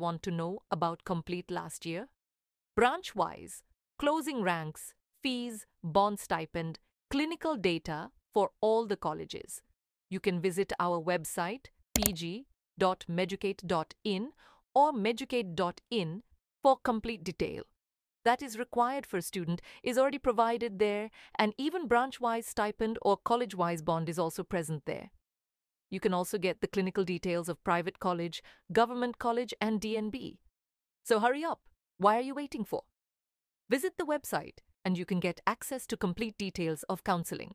want to know about Complete last year? Branch wise, closing ranks, fees, bond stipend, clinical data for all the colleges. You can visit our website pg.meducate.in or meducate.in for complete detail. That is required for a student is already provided there and even branch-wise stipend or college-wise bond is also present there. You can also get the clinical details of private college, government college and DNB. So hurry up. Why are you waiting for? Visit the website and you can get access to complete details of counseling.